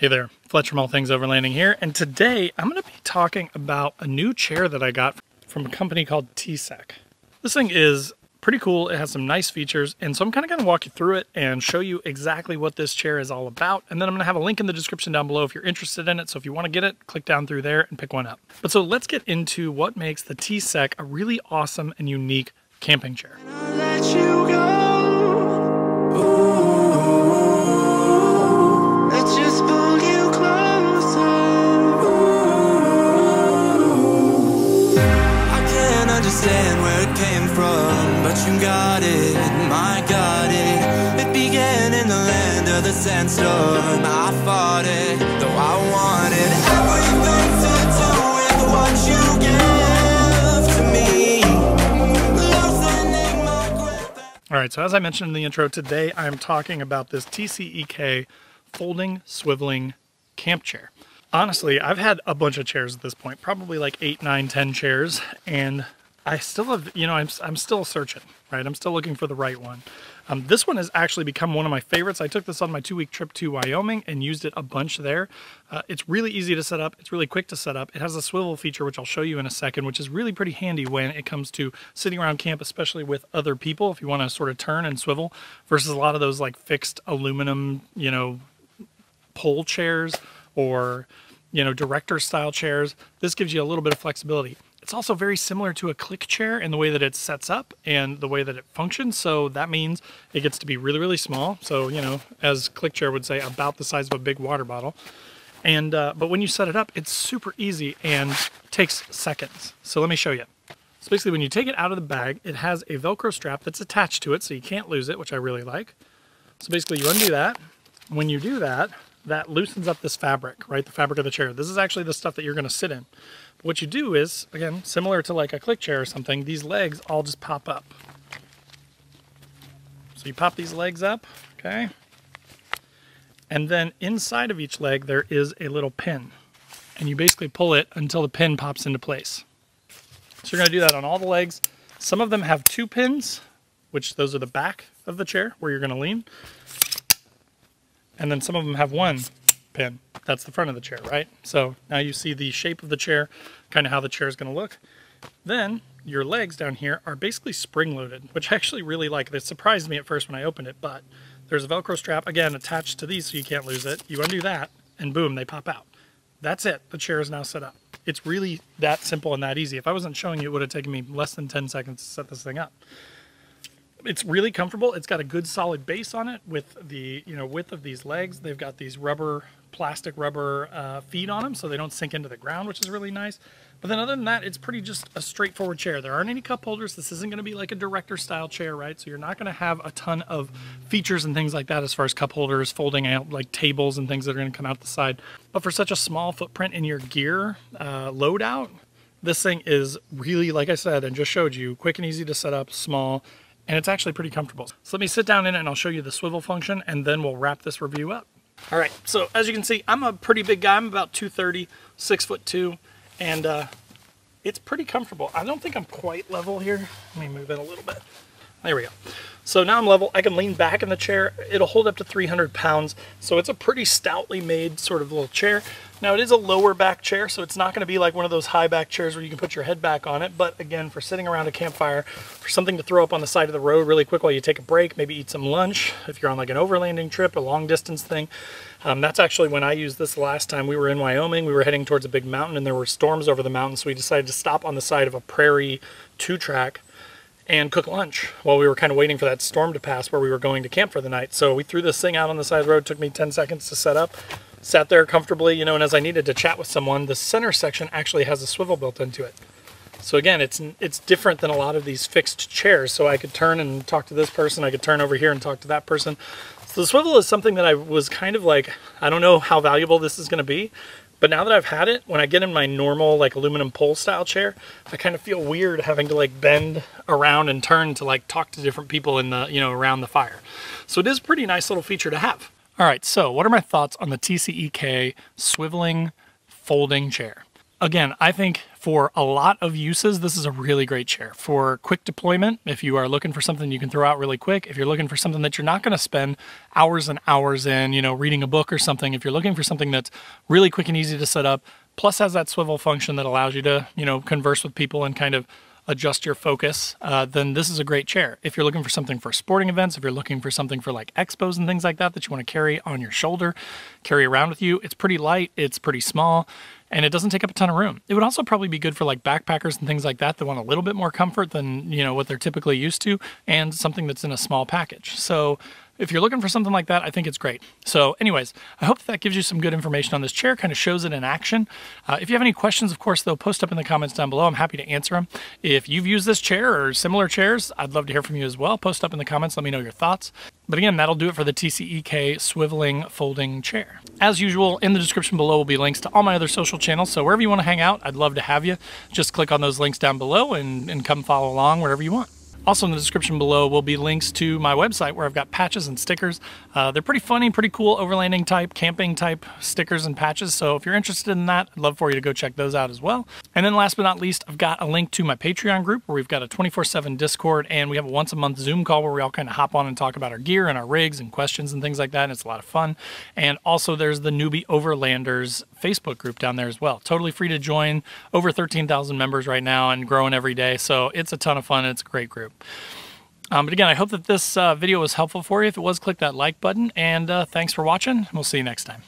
Hey there, Fletcher from All Things Overlanding here, and today I'm going to be talking about a new chair that I got from a company called TCEK. This thing is pretty cool, it has some nice features, and so I'm kind of going to walk you through it and show you exactly what this chair is all about, and then I'm going to have a link in the description down below if you're interested in it, so if you want to get it, click down through there and pick one up. But so let's get into what makes the TCEK a really awesome and unique camping chair. Came from But you got it, my got it. It began in the land of the sandstorm. I fought it, though I wanted Everything to do with what you give to me. Alright, so as I mentioned in the intro, today I'm talking about this TCEK folding, swiveling camp chair. Honestly, I've had a bunch of chairs at this point, probably like eight, nine, ten chairs, and I still have, you know, I'm, I'm still searching, right? I'm still looking for the right one. Um, this one has actually become one of my favorites. I took this on my two-week trip to Wyoming and used it a bunch there. Uh, it's really easy to set up. It's really quick to set up. It has a swivel feature, which I'll show you in a second, which is really pretty handy when it comes to sitting around camp, especially with other people, if you want to sort of turn and swivel, versus a lot of those like fixed aluminum, you know, pole chairs or, you know, director style chairs. This gives you a little bit of flexibility. It's also very similar to a Cliq chair in the way that it sets up and the way that it functions. So that means it gets to be really, really small. So, you know, as Cliq chair would say, about the size of a big water bottle. And, uh, but when you set it up, it's super easy and takes seconds. So let me show you. So basically when you take it out of the bag, it has a Velcro strap that's attached to it so you can't lose it, which I really like. So basically you undo that. When you do that, that loosens up this fabric, right? The fabric of the chair. This is actually the stuff that you're gonna sit in what you do is, again, similar to like a Cliq chair or something, these legs all just pop up. So you pop these legs up, okay? And then inside of each leg, there is a little pin. And you basically pull it until the pin pops into place. So you're gonna do that on all the legs. Some of them have two pins, which those are the back of the chair where you're gonna lean. And then some of them have one pin. That's the front of the chair, right? So now you see the shape of the chair, kind of how the chair is going to look. Then your legs down here are basically spring loaded, which I actually really like. It surprised me at first when I opened it, but there's a Velcro strap, again, attached to these so you can't lose it. You undo that, and boom, they pop out. That's it. The chair is now set up. It's really that simple and that easy. If I wasn't showing you, it would have taken me less than 10 seconds to set this thing up it's really comfortable. It's got a good solid base on it with the you know width of these legs. They've got these rubber, plastic rubber uh, feet on them so they don't sink into the ground, which is really nice. But then other than that, it's pretty just a straightforward chair. There aren't any cup holders. This isn't going to be like a director style chair, right? So you're not going to have a ton of features and things like that as far as cup holders, folding out like tables and things that are going to come out the side. But for such a small footprint in your gear uh, loadout, this thing is really, like I said and just showed you, quick and easy to set up, small, and it's actually pretty comfortable. So let me sit down in it and I'll show you the swivel function and then we'll wrap this review up. All right, so as you can see, I'm a pretty big guy. I'm about 230, six foot two, and uh, it's pretty comfortable. I don't think I'm quite level here. Let me move it a little bit. There we go. So now I'm level. I can lean back in the chair. It'll hold up to 300 pounds. So it's a pretty stoutly made sort of little chair. Now it is a lower back chair, so it's not going to be like one of those high back chairs where you can put your head back on it. But again, for sitting around a campfire, for something to throw up on the side of the road really quick while you take a break, maybe eat some lunch, if you're on like an overlanding trip, a long distance thing. Um, that's actually when I used this last time. We were in Wyoming. We were heading towards a big mountain and there were storms over the mountain. So we decided to stop on the side of a prairie two track and cook lunch while we were kind of waiting for that storm to pass where we were going to camp for the night. So we threw this thing out on the side of the road. It took me 10 seconds to set up sat there comfortably, you know, and as I needed to chat with someone, the center section actually has a swivel built into it. So again, it's it's different than a lot of these fixed chairs. So I could turn and talk to this person, I could turn over here and talk to that person. So the swivel is something that I was kind of like, I don't know how valuable this is going to be, but now that I've had it, when I get in my normal like aluminum pole style chair, I kind of feel weird having to like bend around and turn to like talk to different people in the, you know, around the fire. So it is a pretty nice little feature to have. All right, so what are my thoughts on the TCEK swiveling folding chair? Again, I think For a lot of uses, this is a really great chair. For quick deployment, if you are looking for something you can throw out really quick, if you're looking for something that you're not going to spend hours and hours in, you know, reading a book or something, if you're looking for something that's really quick and easy to set up, plus has that swivel function that allows you to, you know, converse with people and kind of adjust your focus, uh, then this is a great chair. If you're looking for something for sporting events, if you're looking for something for like expos and things like that that you want to carry on your shoulder, carry around with you, it's pretty light, it's pretty small, and it doesn't take up a ton of room. It would also probably be good for like backpackers and things like that that want a little bit more comfort than, you know, what they're typically used to and something that's in a small package. So if you're looking for something like that, I think it's great. So anyways, I hope that, that gives you some good information on this chair, kind of shows it in action. Uh, if you have any questions, of course, they'll post up in the comments down below. I'm happy to answer them. If you've used this chair or similar chairs, I'd love to hear from you as well. Post up in the comments, let me know your thoughts. But again, that'll do it for the TCEK swiveling folding chair. As usual, in the description below will be links to all my other social channels. So wherever you want to hang out, I'd love to have you. Just click on those links down below and, and come follow along wherever you want. Also in the description below will be links to my website where I've got patches and stickers. Uh, they're pretty funny, pretty cool overlanding type, camping type stickers and patches. So if you're interested in that, I'd love for you to go check those out as well. And then last but not least, I've got a link to my Patreon group where we've got a 24-7 Discord and we have a once a month Zoom call where we all kind of hop on and talk about our gear and our rigs and questions and things like that. And it's a lot of fun. And also there's the Newbie Overlanders Facebook group down there as well. Totally free to join. Over 13,000 members right now and growing every day. So it's a ton of fun. It's a great group. Um, but again, I hope that this uh, video was helpful for you. If it was, click that like button. And uh, thanks for watching. We'll see you next time.